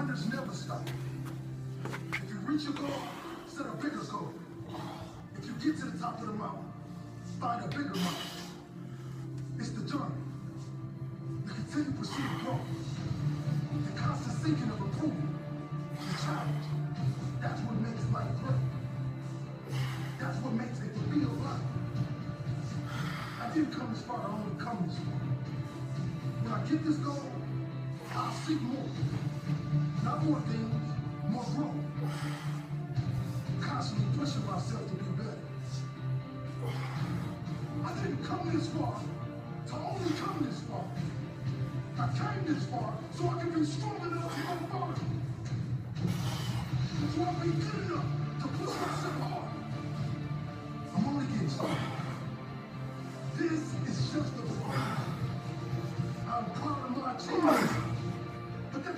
Winners never stop. If you reach your goal, set a bigger goal. If you get to the top of the mountain, find a bigger mountain. It's the journey. The continued pursuit of growth. The constant seeking of improvement. The challenge. That's what makes life great. That's what makes it feel life. I didn't come this far to only come this far. When I get this goal, I'll seek more. Not more things, more growth. Constantly pushing myself to be better. I didn't come this far to only come this far. I came this far so I can be strong enough to go further. So I'll be good enough to push myself hard. I'm only getting started. This is just the beginning. I'm proud of my that